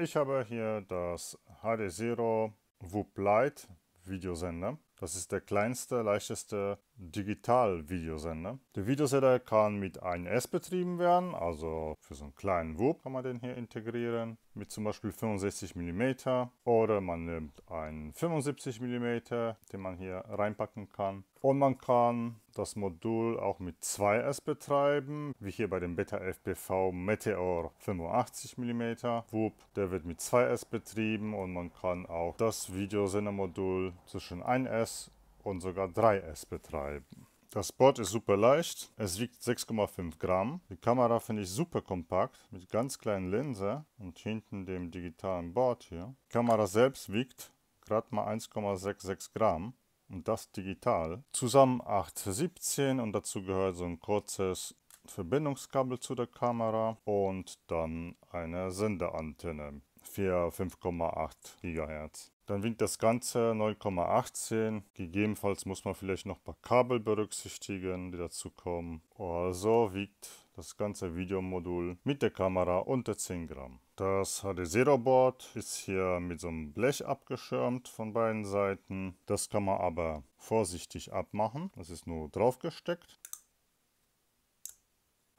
Ich habe hier das HD Zero WUP Lite Videosender. Das ist der kleinste, leichteste Digital-Videosender. Der Videosender kann mit 1S betrieben werden, also für so einen kleinen WUP kann man den hier integrieren, mit zum Beispiel 65 mm. Oder man nimmt einen 75 mm, den man hier reinpacken kann. Und man kann das Modul auch mit 2S betreiben, wie hier bei dem Beta FPV Meteor 85 mm WUP. Der wird mit 2S betrieben und man kann auch das Videosendermodul zwischen 1S und sogar 3S betreiben. Das Board ist super leicht, es wiegt 6,5 Gramm. Die Kamera finde ich super kompakt mit ganz kleinen Linse und hinten dem digitalen Board hier. Die Kamera selbst wiegt gerade mal 1,66 Gramm und das digital. Zusammen 817 und dazu gehört so ein kurzes Verbindungskabel zu der Kamera und dann eine Senderantenne für 5,8 GHz. Dann wiegt das Ganze 9,18. Gegebenenfalls muss man vielleicht noch ein paar Kabel berücksichtigen, die dazu kommen. Also wiegt das ganze Videomodul mit der Kamera unter 10 Gramm. Das HD Zero Board ist hier mit so einem Blech abgeschirmt von beiden Seiten. Das kann man aber vorsichtig abmachen. Das ist nur drauf gesteckt.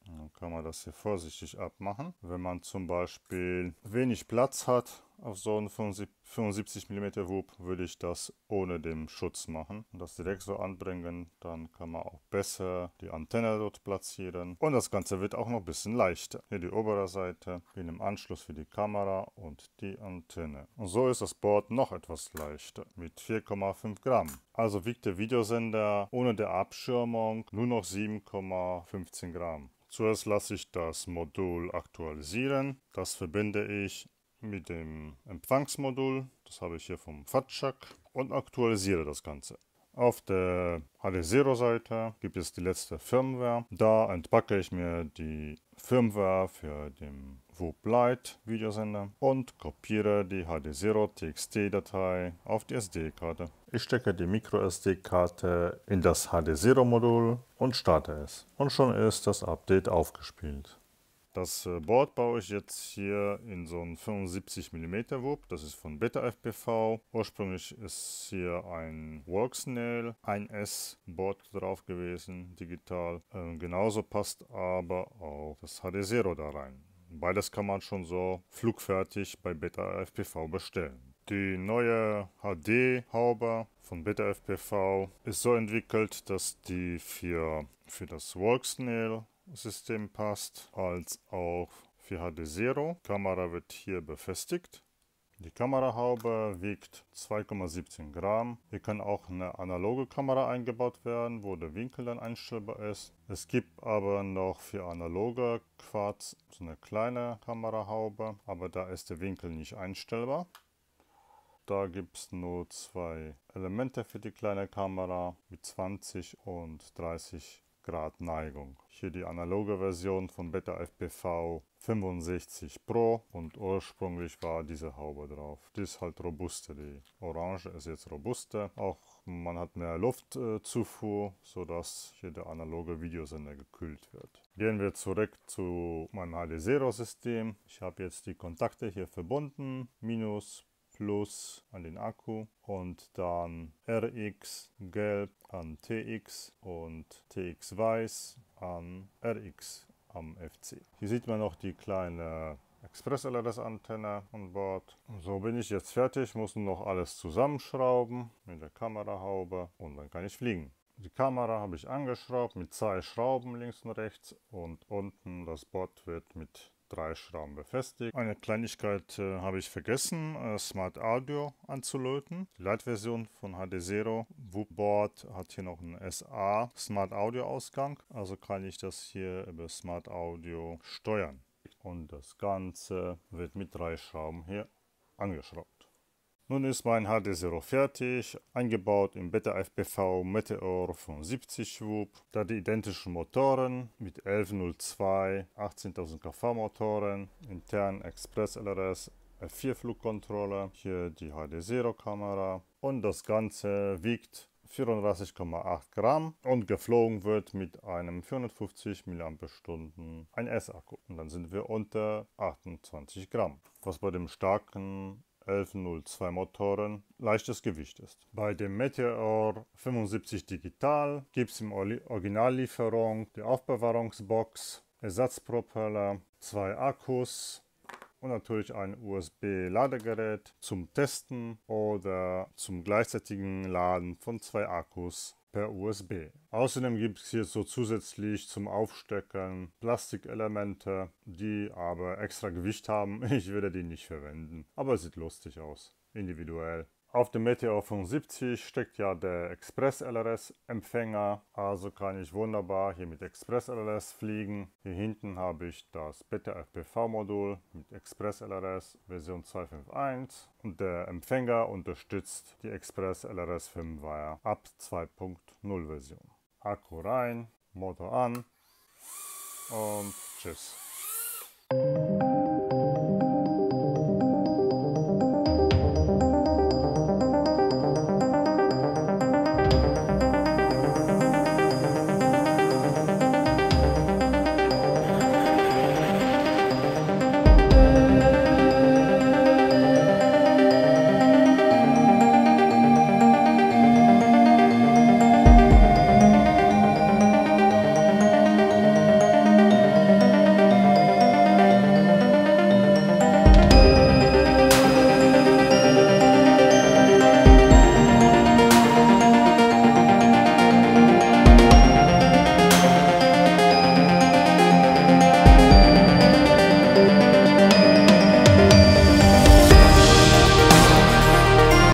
Dann kann man das hier vorsichtig abmachen. Wenn man zum Beispiel wenig Platz hat auf so einen 75 mm Wub, würde ich das ohne den Schutz machen und das direkt so anbringen. Dann kann man auch besser die Antenne dort platzieren. Und das Ganze wird auch noch ein bisschen leichter. Hier die obere Seite, in dem Anschluss für die Kamera und die Antenne. Und so ist das Board noch etwas leichter mit 4,5 Gramm. Also wiegt der Videosender ohne der Abschirmung nur noch 7,15 Gramm. Zuerst lasse ich das Modul aktualisieren. Das verbinde ich mit dem Empfangsmodul. Das habe ich hier vom Fatschak und aktualisiere das Ganze. Auf der HD0-Seite gibt es die letzte Firmware. Da entpacke ich mir die Firmware für den WUP Lite Videosender und kopiere die HD0 TXT-Datei auf die SD-Karte. Ich stecke die MicroSD-Karte in das HD0-Modul und starte es. Und schon ist das Update aufgespielt. Das äh, Board baue ich jetzt hier in so einen 75 mm Wub. Das ist von Beta FPV. Ursprünglich ist hier ein Worksnail 1S Board drauf gewesen, digital. Ähm, genauso passt aber auch das HD Zero da rein. Beides kann man schon so flugfertig bei Beta FPV bestellen. Die neue HD-Haube von Beta FPV ist so entwickelt, dass die für, für das Worksnail System passt, als auch für HD Zero. Kamera wird hier befestigt. Die Kamerahaube wiegt 2,17 Gramm. Hier kann auch eine analoge Kamera eingebaut werden, wo der Winkel dann einstellbar ist. Es gibt aber noch für analoge Quarz so eine kleine Kamerahaube, aber da ist der Winkel nicht einstellbar. Da gibt es nur zwei Elemente für die kleine Kamera mit 20 und 30 Grad Neigung. Hier die analoge Version von Beta FPV 65 Pro und ursprünglich war diese Haube drauf. Die ist halt robuster, die Orange ist jetzt robuster. Auch man hat mehr Luftzufuhr, sodass hier der analoge Videosender gekühlt wird. Gehen wir zurück zu meinem HD0 System. Ich habe jetzt die Kontakte hier verbunden. Minus, Plus an den Akku und dann RX gelb an TX und TX weiß an RX am FC. Hier sieht man noch die kleine Express LRS Antenne an Bord. So bin ich jetzt fertig, muss nur noch alles zusammenschrauben mit der Kamerahaube und dann kann ich fliegen. Die Kamera habe ich angeschraubt mit zwei Schrauben links und rechts und unten das Board wird mit drei Schrauben befestigt. Eine Kleinigkeit äh, habe ich vergessen, äh, Smart Audio anzulöten. Die Light-Version von HD Zero Board hat hier noch einen SA Smart Audio Ausgang, also kann ich das hier über Smart Audio steuern. Und das Ganze wird mit drei Schrauben hier angeschraubt. Nun ist mein HD0 fertig, eingebaut im Beta FPV Meteor von 70 WUP. Da die identischen Motoren mit 1102, 18.000 kV Motoren, intern Express LRS F4 Flugcontroller, hier die HD0 Kamera und das Ganze wiegt 34,8 Gramm und geflogen wird mit einem 450 mAh 1 Akku. Und dann sind wir unter 28 Gramm, was bei dem starken 1102 Motoren leichtes Gewicht ist. Bei dem Meteor 75 Digital gibt es im Originallieferung die Aufbewahrungsbox, Ersatzpropeller, zwei Akkus, und natürlich ein USB-Ladegerät zum Testen oder zum gleichzeitigen Laden von zwei Akkus per USB. Außerdem gibt es hier so zusätzlich zum Aufstecken Plastikelemente, die aber extra Gewicht haben. Ich werde die nicht verwenden, aber sieht lustig aus, individuell. Auf dem Meteor 75 steckt ja der Express LRS Empfänger, also kann ich wunderbar hier mit Express LRS fliegen. Hier hinten habe ich das Beta FPV Modul mit Express LRS Version 2.5.1 und der Empfänger unterstützt die Express LRS Firmware ab 2.0 Version. Akku rein, Motor an und tschüss.